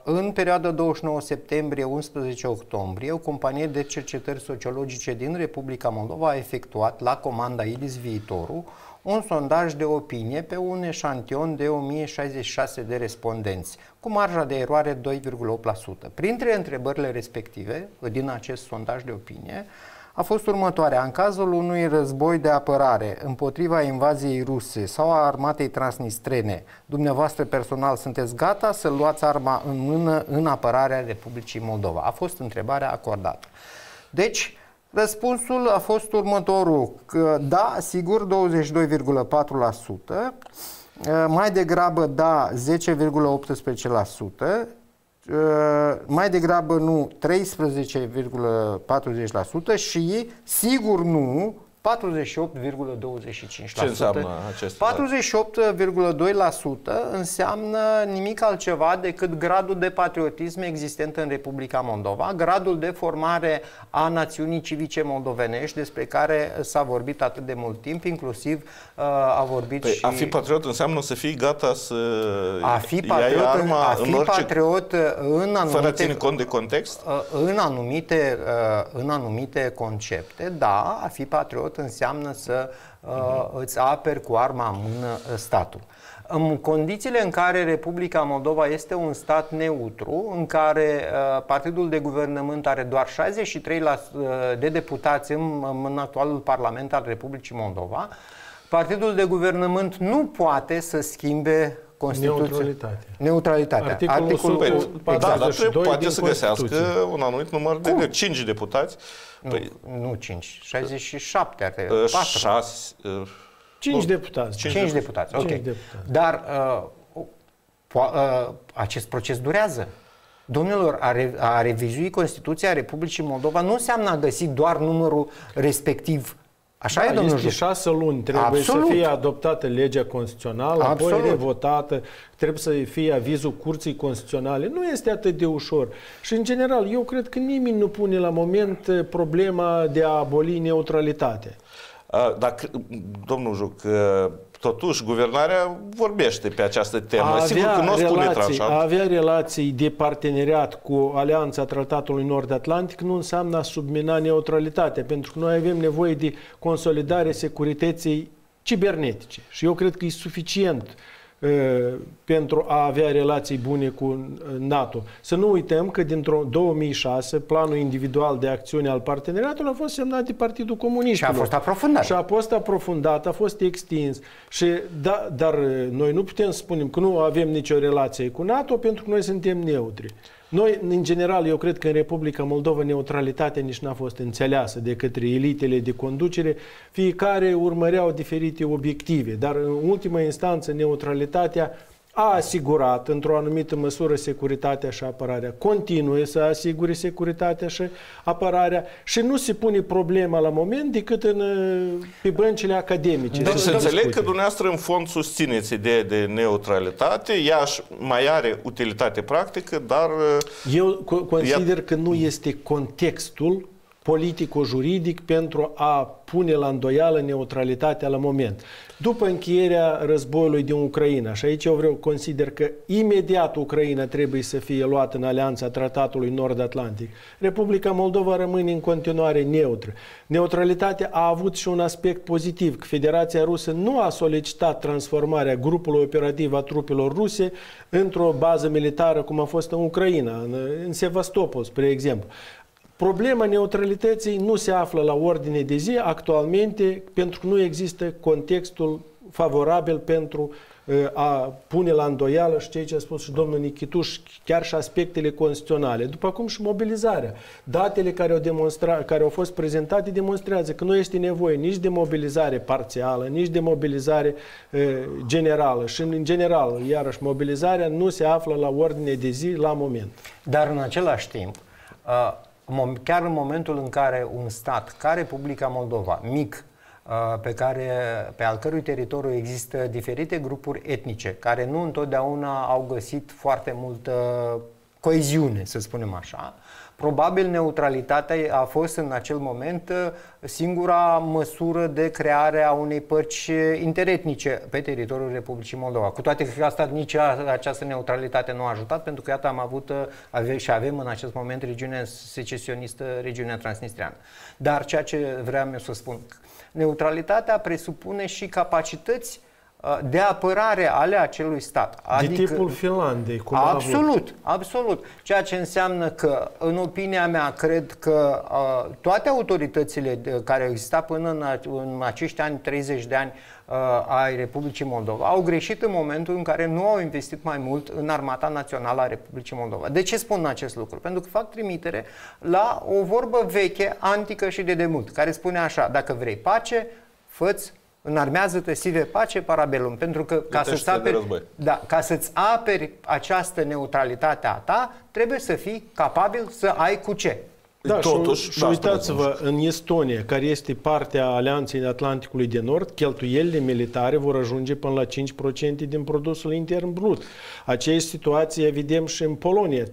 În perioada 29 septembrie-11 octombrie, o companie de cercetări sociologice din Republica Moldova a efectuat la comanda IDIS Viitorul un sondaj de opinie pe un eșantion de 1066 de respondenți, cu marja de eroare 2,8%. Printre întrebările respective, din acest sondaj de opinie, a fost următoarea. În cazul unui război de apărare împotriva invaziei ruse sau a armatei transnistrene, dumneavoastră personal sunteți gata să luați arma în mână în apărarea Republicii Moldova? A fost întrebarea acordată. Deci, răspunsul a fost următorul. Că da, sigur, 22,4%, mai degrabă da, 10,18%, Uh, mai degrabă nu 13,40% și sigur nu 48,25%.
Ce înseamnă acest
48,2% înseamnă nimic altceva decât gradul de patriotism existent în Republica Moldova, gradul de formare a națiunii civice moldovenești despre care s-a vorbit atât de mult timp, inclusiv uh, a vorbit
păi,
și...
A fi patriot înseamnă să fii gata să
a fi patriot, arma a fi în orice... patriot în anumite...
Fără ține cont de context?
Uh, în anumite, uh, în anumite concepte, da, a fi patriot tot înseamnă să uh, îți aperi cu arma în mână uh, statul. În condițiile în care Republica Moldova este un stat neutru, în care uh, partidul de guvernământ are doar 63% uh, de deputați în, în actualul Parlament al Republicii Moldova, partidul de guvernământ nu poate să schimbe Constituția.
Neutralitate.
Neutralitatea.
Articolul, Articolul
păi, da, dar trebuie, poate să găsească un anumit număr de Cum? 5 deputați.
Păi, nu, nu 5, 67 ar trebui.
4. 6,
5 deputați.
5, 5 deputați, ok. deputați. Dar uh, uh, acest proces durează. Domnilor, a, re, a revizui Constituția Republicii Moldova nu înseamnă a găsi doar numărul respectiv Așa da, e, domnul
Este șase luni, trebuie Absolut. să fie adoptată legea constituțională, Absolut. apoi revotată, trebuie să fie avizul curții constituționale. Nu este atât de ușor. Și, în general, eu cred că nimeni nu pune la moment eh, problema de a aboli neutralitatea.
Dacă, domnul Juc, totuși guvernarea vorbește pe această temă.
A
Sigur că nu o spune tranșant.
A avea relații de parteneriat cu Alianța Tratatului Nord-Atlantic nu înseamnă a submina neutralitatea, pentru că noi avem nevoie de consolidare securității cibernetice. Și eu cred că e suficient uh, pentru a avea relații bune cu NATO. Să nu uităm că dintr-o 2006 planul individual de acțiune al parteneriatului a fost semnat de Partidul Comunist. Și
a fost aprofundat.
Și a fost aprofundat, a fost extins. Și da, dar noi nu putem să spunem că nu avem nicio relație cu NATO pentru că noi suntem neutri. Noi, în general, eu cred că în Republica Moldova neutralitatea nici n-a fost înțeleasă de către elitele de conducere. Fiecare urmăreau diferite obiective, dar în ultima instanță neutralitatea a asigurat într-o anumită măsură securitatea și apărarea. Continuă să asigure securitatea și apărarea și nu se pune problema la moment decât în, pe băncile academice.
Deci să înțeleg că dumneavoastră în fond susțineți ideea de neutralitate, ea mai are utilitate practică, dar...
Eu consider ea... că nu este contextul politico-juridic pentru a pune la îndoială neutralitatea la moment. După încheierea războiului din Ucraina, și aici eu vreau consider că imediat Ucraina trebuie să fie luată în alianța Tratatului Nord-Atlantic, Republica Moldova rămâne în continuare neutră. Neutralitatea a avut și un aspect pozitiv, că Federația Rusă nu a solicitat transformarea grupului operativ a trupelor ruse într-o bază militară cum a fost în Ucraina, în, în Sevastopol, spre exemplu. Problema neutralității nu se află la ordine de zi actualmente pentru că nu există contextul favorabil pentru uh, a pune la îndoială și ceea ce a spus și domnul Nichituș, chiar și aspectele constituționale, după cum și mobilizarea. Datele care au, demonstra, care au fost prezentate demonstrează că nu este nevoie nici de mobilizare parțială, nici de mobilizare uh, generală și în general, iarăși, mobilizarea nu se află la ordine de zi la moment.
Dar în același timp, uh chiar în momentul în care un stat, ca Republica Moldova, mic, uh, pe, care, pe al cărui teritoriu există diferite grupuri etnice, care nu întotdeauna au găsit foarte multă coeziune, să spunem așa, Probabil neutralitatea a fost în acel moment uh, singura măsură de creare a unei părți interetnice pe teritoriul Republicii Moldova. Cu toate că asta nici această neutralitate nu a ajutat, pentru că iată am avut uh, ave, și avem în acest moment regiunea secesionistă, regiunea transnistreană. Dar ceea ce vreau eu să spun, neutralitatea presupune și capacități Uh, de apărare ale acelui stat.
Adică, de tipul Finlandei. Cum
absolut, absolut. Ceea ce înseamnă că, în opinia mea, cred că uh, toate autoritățile de, care au existat până în, în acești ani, 30 de ani, uh, ai Republicii Moldova, au greșit în momentul în care nu au investit mai mult în armata națională a Republicii Moldova. De ce spun acest lucru? Pentru că fac trimitere la o vorbă veche, antică și de demult, care spune așa, dacă vrei pace, fă-ți Înarmează-te, sive pace, parabelum, pentru că ca să-ți, aperi, da, ca să-ți aperi această neutralitate a ta, trebuie să fii capabil să ai cu ce.
Da, Totuși, și, și uitați-vă, în Estonia, care este parte a Alianței Atlanticului de Nord, cheltuielile militare vor ajunge până la 5% din produsul intern brut. Aceeași situație vedem și în Polonia, 3%,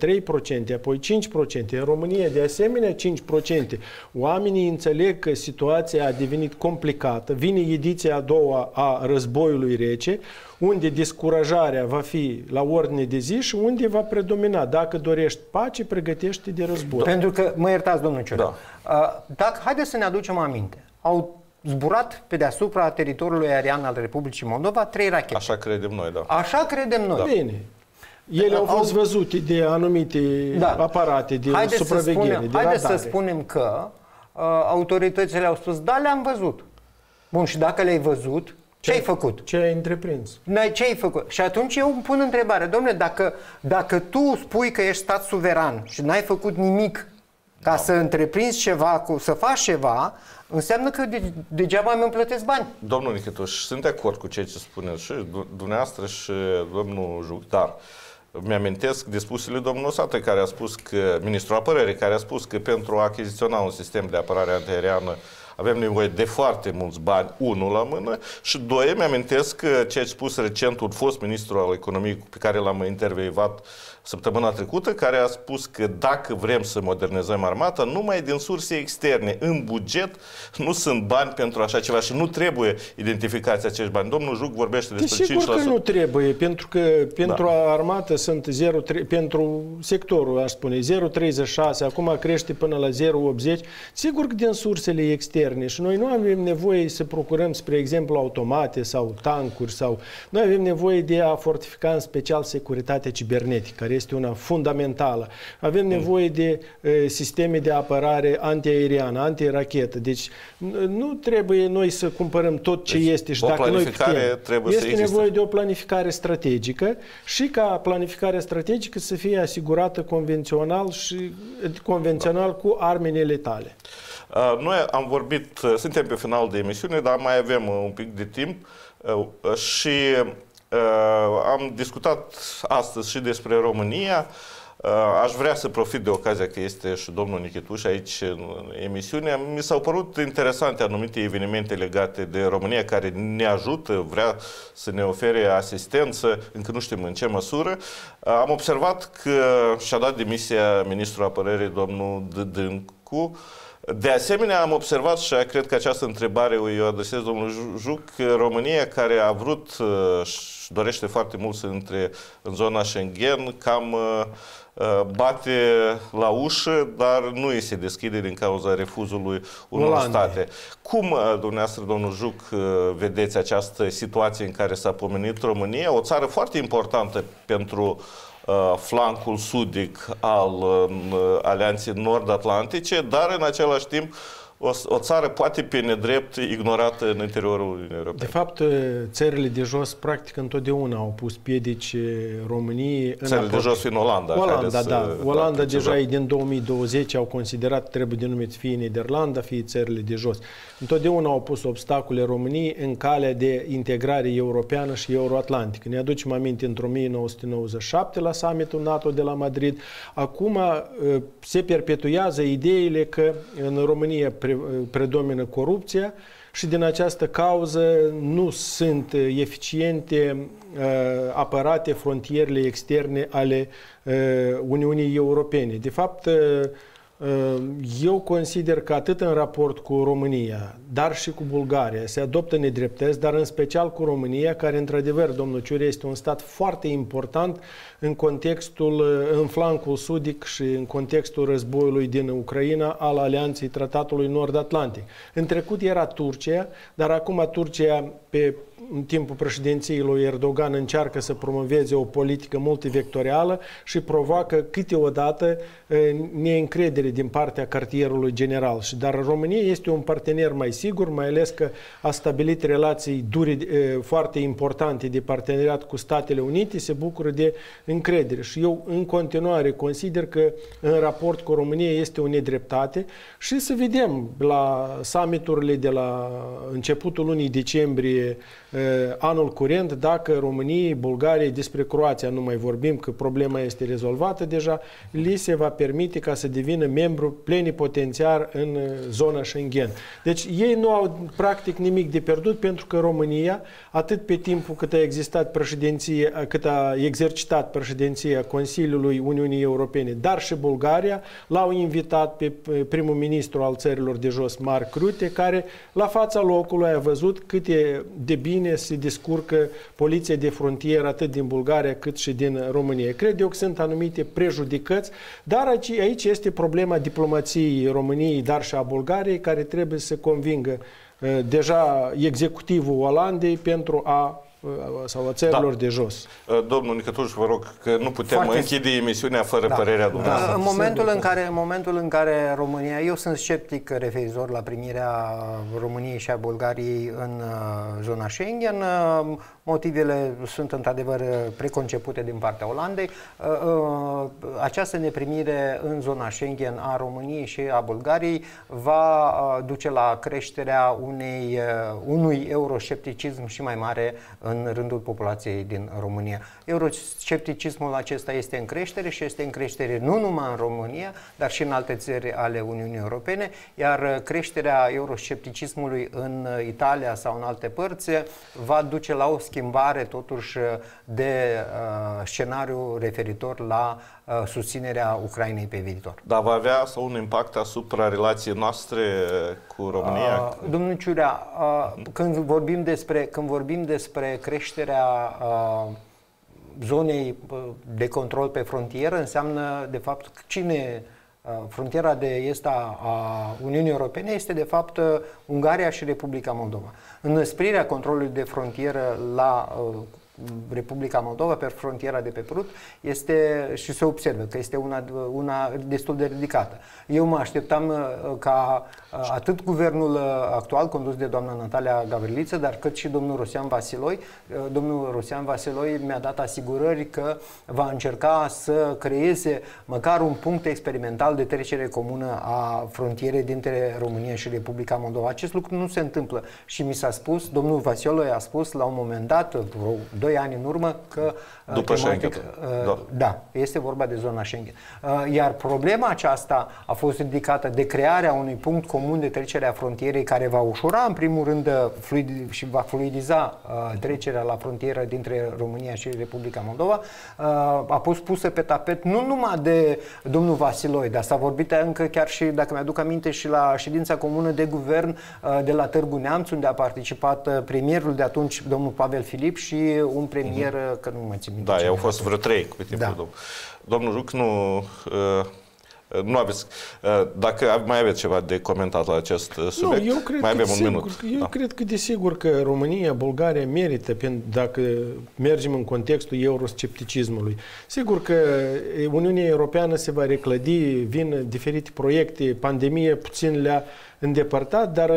apoi 5%, în România de asemenea 5%. Oamenii înțeleg că situația a devenit complicată, vine ediția a doua a războiului rece, unde descurajarea va fi la ordine de zi și unde va predomina. Dacă dorești pace, pregătește de război.
Pentru că, mă iertați, domnul Cioră, da. dacă, haideți să ne aducem aminte, au zburat pe deasupra teritoriului aerian al Republicii Moldova trei rachete.
Așa credem noi, da.
Așa credem noi. Da.
Bine. Ele au fost văzute de anumite da. aparate de haideți supraveghere, să spunem,
de Haideți radare. să spunem că uh, autoritățile au spus, da, le-am văzut. Bun, și dacă le-ai văzut, ce ai făcut?
Ce ai întreprins?
Ce ai făcut? Și atunci eu îmi pun întrebare, domnule, dacă, dacă tu spui că ești stat suveran și n-ai făcut nimic ca da. să întreprinzi ceva, cu, să faci ceva, înseamnă că de, degeaba mi plătesc bani.
Domnul Nichituș, sunt de acord cu ceea ce spuneți și dumneavoastră și domnul Juc, dar mi-amintesc dispusele domnul Sată, care a spus că, ministrul apărării, care a spus că pentru a achiziționa un sistem de apărare antiaeriană avem nevoie de foarte mulți bani, unul la mână, și doi, mi-amintesc că ceea ce spus recent un fost ministru al economiei pe care l-am intervievat săptămâna trecută, care a spus că dacă vrem să modernizăm armata, numai din surse externe, în buget, nu sunt bani pentru așa ceva și nu trebuie identificați acești bani. Domnul Juc vorbește despre 5%.
Sigur că nu trebuie, pentru că pentru da. armată sunt 0, pentru sectorul, aș spune, 0,36, acum crește până la 0,80, sigur că din sursele externe și noi nu avem nevoie să procurăm, spre exemplu, automate sau tancuri sau noi avem nevoie de a fortifica în special securitatea cibernetică, care este una fundamentală. Avem mm. nevoie de uh, sisteme de apărare antiaeriană, antirachetă. Deci nu trebuie noi să cumpărăm tot ce deci, este și dacă noi putem.
Trebuie
este
să
nevoie de o planificare strategică și ca planificarea strategică să fie asigurată convențional și convențional da. cu armele letale.
Noi am vorbit, suntem pe final de emisiune, dar mai avem un pic de timp și Uh, am discutat astăzi și despre România. Uh, aș vrea să profit de ocazia că este și domnul Nichituș aici în emisiune. Mi s-au părut interesante anumite evenimente legate de România care ne ajută, vrea să ne ofere asistență, încă nu știm în ce măsură. Uh, am observat că și-a dat demisia ministrul apărării, domnul Dâdâncu, de asemenea, am observat și cred că această întrebare o adresez domnul Juc, România care a vrut și dorește foarte mult să intre în zona Schengen, cam bate la ușă, dar nu îi se deschide din cauza refuzului unor Olandie. state. Cum, dumneavoastră, domnul Juc, vedeți această situație în care s-a pomenit România, o țară foarte importantă pentru uh, Uh, flancul sudic al uh, Alianței Nord-Atlantice, dar în același timp o, o țară poate pe nedrept ignorată în interiorul Uniunii Europene.
De fapt, uh, țările de jos practic întotdeauna au pus piedici României
în Țările de jos în Olanda.
Olanda, da. Olanda deja e din 2020 au considerat trebuie denumit fie Nederlanda, fie țările de jos. Întotdeauna au pus obstacole României în calea de integrare europeană și euroatlantică. Ne aducem aminte într 1997 la summitul NATO de la Madrid. Acum uh, se perpetuează ideile că în România predomină corupția, și din această cauză nu sunt eficiente apărate frontierele externe ale Uniunii Europene. De fapt, Ehm, eu consider că atât în raport cu România, dar și cu Bulgaria, se adoptă nedreptăți, dar în special cu România, care într-adevăr, domnul Ciure, este un stat foarte important în contextul, în flancul sudic și în contextul războiului din Ucraina al Alianței Tratatului Nord-Atlantic. În trecut era Turcia, dar acum Turcia pe în timpul președinției lui Erdogan încearcă să promoveze o politică multivectorială și provoacă câteodată neîncredere din partea cartierului general. Dar România este un partener mai sigur, mai ales că a stabilit relații dure, foarte importante de parteneriat cu Statele Unite, se bucură de încredere. Și eu în continuare consider că în raport cu România este o nedreptate și să vedem la summiturile de la începutul lunii decembrie anul curent, dacă României, Bulgariei, despre Croația nu mai vorbim, că problema este rezolvată deja, li se va permite ca să devină membru plenipotențiar în zona Schengen. Deci ei nu au practic nimic de pierdut pentru că România, atât pe timpul cât a existat președinție, cât a exercitat președinția Consiliului Uniunii Europene, dar și Bulgaria, l-au invitat pe primul ministru al țărilor de jos, Mark Rutte, care la fața locului a văzut cât e de bine bine se descurcă poliția de frontieră atât din Bulgaria cât și din România. Cred eu că sunt anumite prejudicăți, dar aici, aici este problema diplomației României, dar și a Bulgariei, care trebuie să convingă uh, deja executivul Olandei pentru a sau a țărilor da. de jos.
Uh, domnul Nicătuș, vă rog că nu putem Foarte... închide emisiunea fără da. părerea da. dumneavoastră.
Da. În, momentul în, care, în momentul în care România, eu sunt sceptic referitor la primirea României și a Bulgariei în uh, zona Schengen, uh, motivele sunt într-adevăr preconcepute din partea Olandei. Această neprimire în zona Schengen a României și a Bulgariei va duce la creșterea unei, unui euroscepticism și mai mare în rândul populației din România. Euroscepticismul acesta este în creștere și este în creștere nu numai în România, dar și în alte țări ale Uniunii Europene, iar creșterea euroscepticismului în Italia sau în alte părți va duce la o schimbare totuși de uh, scenariu referitor la uh, susținerea Ucrainei pe viitor.
Dar va avea sau un impact asupra relației noastre cu România? Uh,
domnul Ciurea, uh, când vorbim despre, când vorbim despre creșterea uh, zonei uh, de control pe frontieră, înseamnă de fapt cine uh, Frontiera de est a, a Uniunii Europene este de fapt uh, Ungaria și Republica Moldova. Înăsprirea controlului de frontieră la Republica Moldova, pe frontiera de pe Prut, este și se observă că este una, una destul de ridicată. Eu mă așteptam uh, ca uh, atât guvernul uh, actual, condus de doamna Natalia Gavriliță, dar cât și domnul Rosean Vasiloi. Domnul Rosean Vasiloi mi-a dat asigurări că va încerca să creeze măcar un punct experimental de trecere comună a frontierei dintre România și Republica Moldova. Acest lucru nu se întâmplă și mi s-a spus, domnul Vasiloi a spus la un moment dat, vreo 2 ani în urmă, că...
După Schengen.
Da. da, este vorba de zona Schengen. Iar problema aceasta a fost ridicată de crearea unui punct comun de trecere a frontierei care va ușura, în primul rând, fluid, și va fluidiza uh, trecerea la frontieră dintre România și Republica Moldova, uh, a fost pusă pe tapet nu numai de domnul Vasiloi, dar s-a vorbit încă chiar și, dacă mi-aduc aminte, și la ședința comună de guvern uh, de la Târgu Neamț, unde a participat uh, premierul de atunci, domnul Pavel Filip, și un premier, uh-huh. că nu mai țin
minte. Da, au fost vreo trei cu timpul da. domnul. Domnul Juc nu uh, nu aveți, uh, dacă mai aveți ceva de comentat la acest uh, subiect, nu, eu cred mai avem un
sigur,
minut.
Eu da. cred că desigur că România, Bulgaria merită, dacă mergem în contextul euroscepticismului. Sigur că Uniunea Europeană se va reclădi, vin diferite proiecte, pandemie puțin le-a îndepărtat, dar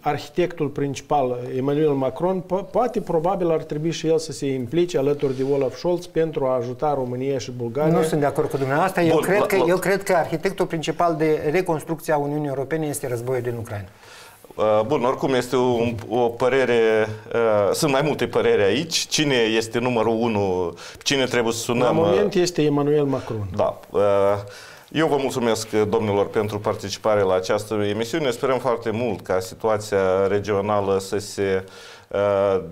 arhitectul principal, Emmanuel Macron, po- poate, probabil, ar trebui și el să se implice alături de Olaf Scholz pentru a ajuta România și Bulgaria.
Nu sunt de acord cu dumneavoastră. Eu, Bun, cred, la, că, eu cred că arhitectul principal de reconstrucție a Uniunii Europene este războiul din Ucraina.
Bun, oricum este o, o părere, sunt mai multe păreri aici. Cine este numărul unu, cine trebuie să sunăm?
La moment este Emmanuel Macron.
Da. Eu vă mulțumesc, domnilor, pentru participare la această emisiune. Sperăm foarte mult ca situația regională să se uh,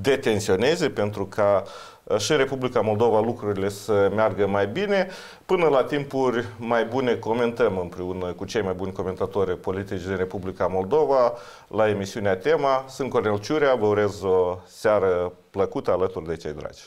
detensioneze pentru ca uh, și în Republica Moldova lucrurile să meargă mai bine. Până la timpuri mai bune comentăm împreună cu cei mai buni comentatori politici din Republica Moldova la emisiunea Tema. Sunt Cornel Ciurea, vă urez o seară plăcută alături de cei dragi.